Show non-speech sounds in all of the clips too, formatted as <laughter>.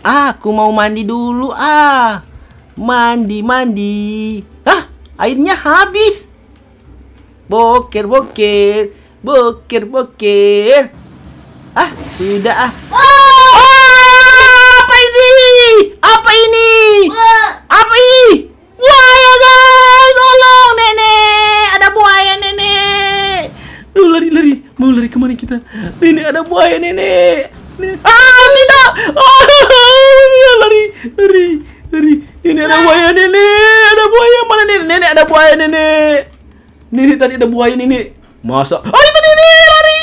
Aku mau mandi dulu ah. Mandi, mandi. Hah? Airnya habis. Boker, boker. Boker, boker. Ah, sudah ah. Oh, apa ini? Apa ini? Apa ini? Buaya guys, tolong nenek. Ada buaya nenek. Aduh, lari, lari. Mau lari ke mana kita? Nenek ada buaya nenek. Nenek. Ah, tidak. Oh, lari, lari. Nenek ada buaya nenek. Ada buaya mana nenek? Nenek ada buaya nenek. Nenek tadi ada buaya nenek. Masa? Oh itu nenek lari.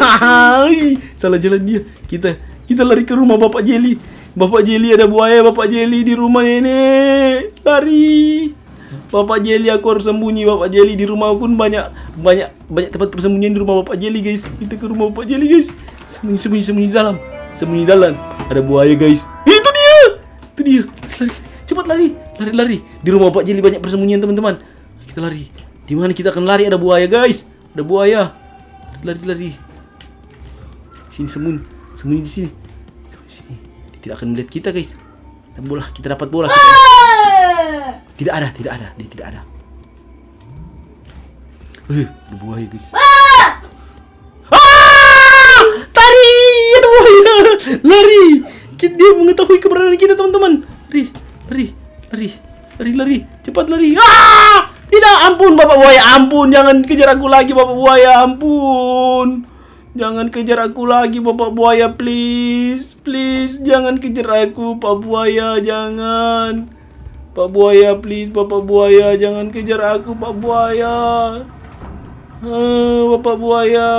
Hai, salah jalan dia. Kita kita lari ke rumah Bapak Jeli. Bapak Jeli ada buaya, Bapak Jeli di rumah nenek. Lari. Bapak Jeli aku harus sembunyi Bapak Jeli di rumah pun banyak banyak banyak tempat persembunyian di rumah Bapak Jeli guys. Kita ke rumah Bapak Jeli guys. Sembunyi sembunyi sembunyi di dalam. Sembunyi di dalam. Ada buaya guys. Itu dia. Lari. Cepat lari. Lari lari. Di rumah Bapak Jeli banyak persembunyian teman-teman. Kita lari. Di mana kita akan lari ada buaya guys. Ada buaya. Lari lari. Sini sembunyi. Sembunyi di sini. Di sini. Dia tidak akan melihat kita guys. Dan bola kita dapat bola. Kita... Tidak ada, tidak ada, dia tidak ada. Eh, ada buaya guys. Ah! Buaya. Lari. Kita, dia mengetahui keberadaan kita teman-teman. Lari, lari, lari, lari, lari. Cepat lari. Ah! Tidak, ampun Bapak buaya, ampun. Jangan kejar aku lagi Bapak buaya, ampun. Jangan kejar aku lagi Bapak buaya, please. Please, jangan kejar aku Pak buaya, jangan. Pak buaya, please Bapak buaya, jangan kejar aku Pak buaya. Ah, Bapak buaya.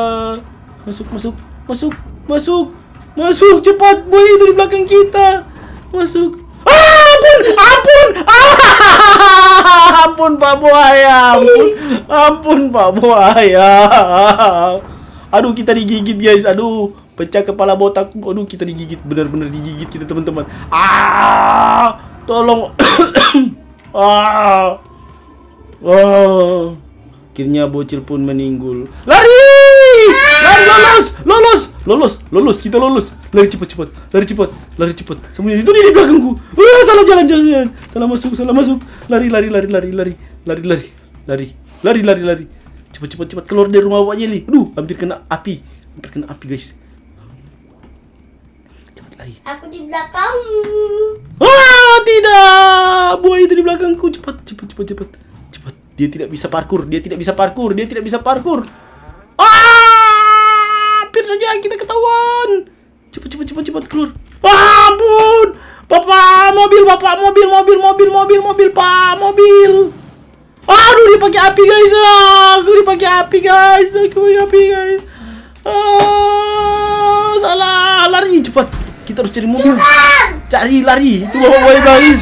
Masuk, masuk, masuk, masuk. Masuk cepat, buaya itu di belakang kita. Masuk. Ah, ampun, ampun. Ah, ampun Pak buaya. Ampun, ampun Pak buaya. Aduh, kita digigit guys. Aduh, pecah kepala botak. Aduh, kita digigit. Benar-benar digigit kita teman-teman. Ah, tolong. <coughs> ah. Oh. Akhirnya bocil pun meninggal. Lari! Lari lolos, lolos, lolos, lolos, kita lolos. Lari cepat cepat, lari cepat, lari cepat. Sembunyi itu dia di belakangku. Wah, salah jalan jalan jalan. Salah masuk, salah masuk. Lari lari lari lari lari lari lari lari lari lari lari. Cepat cepat cepat keluar dari rumah Pak Jeli. Aduh, hampir kena api. Hampir kena api, guys. Cepat lari. Aku di belakangmu. Ah, tidak. Buaya itu di belakangku. Cepat, cepat, cepat, cepat. Cepat. Dia tidak bisa parkur. Dia tidak bisa parkur. Dia tidak bisa parkur. Ah! Saja kita ketahuan. Cepat, cepat, cepat, cepat keluar. Ah, ampun. Bapak mobil, bapak mobil, mobil, mobil, mobil, mobil, pak mobil. Aduh, dia pakai api guys. Aku dipakai api guys. Aku pakai api guys. Ah, salah. Lari cepat. Kita harus cari mobil. Cari lari. Itu bawa buaya guys.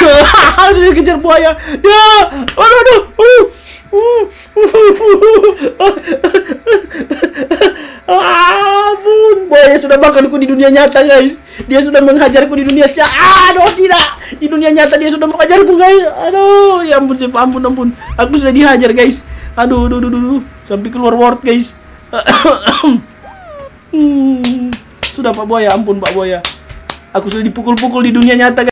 <laughs> Dia kejar buaya. Ya. Aduh, aduh. aduh. Ampun, buaya sudah makanku di dunia nyata guys. Dia sudah menghajarku di dunia nyata. Aduh, tidak. Di dunia nyata dia sudah menghajarku guys. Aduh, ya ampun, Chef. ampun, ampun. Aku sudah dihajar guys. Aduh, aduh, aduh, aduh. Sampai keluar word guys. <coughs> Hmm. Sudah Pak Buaya, ampun Pak Buaya. Aku sudah dipukul-pukul di dunia nyata guys.